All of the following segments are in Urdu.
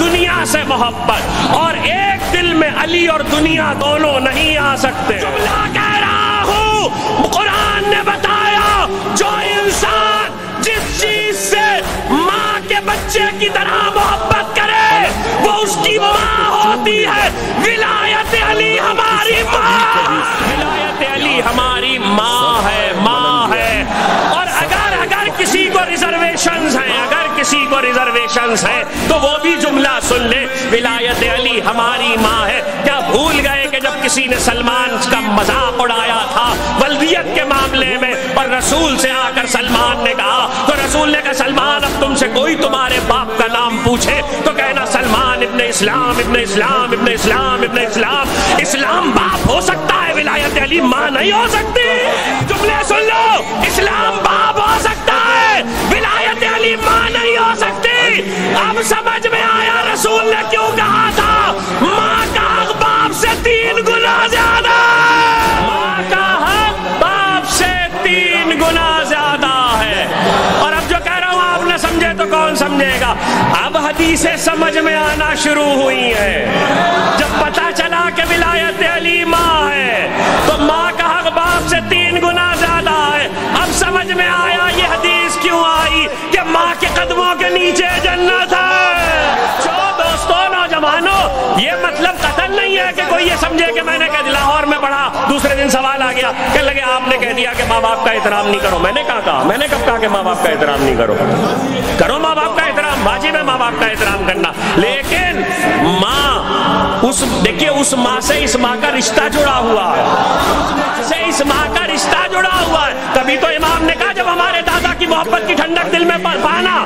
دنیا سے محبت اور ایک دل میں علی اور دنیا دونوں نہیں آ سکتے۔ جملہ کہہ رہا ہوں قرآن نے بتایا جو انسان جس چیز سے ماں کے بچے کی طرح محبت کرے وہ اس کی ماں ہوتی ہے۔ ولایت علی ہماری ماں۔ ولایت علی ہماری ماں ہے ماں ہے۔ اور اگر اگر کسی کو ریزرویشنز کسی کو ریزرویشنز ہیں، تو وہ بھی جملہ سن لے ولایت علی ہماری ماں ہے۔ کیا بھول گئے کہ جب کسی نے سلمان کا مذاق اڑایا تھا ولدیت کے معاملے میں اور رسول سے آ کر سلمان نے کہا، تو رسول نے کہا، سلمان، اب تم سے کوئی تمہارے باپ کا نام پوچھے؟ تو کہنا، سلمان ابن اسلام ابن اسلام ابن اسلام ابن اسلام اسلام باپ ہو سکتا ہے، ولایت علی ماں نہیں ہو سکتی۔ جملے سن لو۔ اسلام باپ اب سمجھ میں آیا رسول نے کیوں کہا تھا؟ ماں کا حق باپ سے تین گنا زیادہ۔ ماں کا حق باپ سے تین گنا زیادہ ہے۔ اور اب جو کہہ رہا ہوں، آپ نے سمجھے تو کون سمجھے گا؟ اب حدیثیں سمجھ میں آنا شروع ہوئی ہیں۔ جب پتا دوستو یہ مطلب قتل نہیں ہے کہ کوئی یہ سمجھے کہ میں نے کہہ جی، لاہور میں پڑھا، دوسرے دن سوال آ گیا، کہ لگے آپ نے کہہ دیا کہ ماں باپ کا احترام نہیں کرو۔ میں نے کہا کہا میں نے کب کہا کہ ماں باپ کا احترام نہیں کرو؟ کرو ماں باپ کا احترام، واجب ہے ماں باپ کا احترام کرنا۔ لیکن ماں، اس، دیکھیے، اس ماں سے اس ماں کا رشتہ جڑا ہوا ہے۔ سے اس ماں کا رشتہ جڑا ہوا ہے۔ کبھی تو امام نے کہا، جب ہمارے دادا کی محبت کی ٹھنڈک دل میں پانا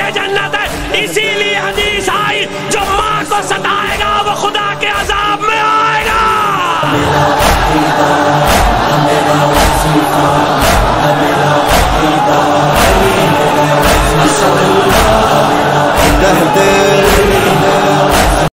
نیچے جنت ہے۔ اسی لیے حدیث آئی جو ماں کو ستائے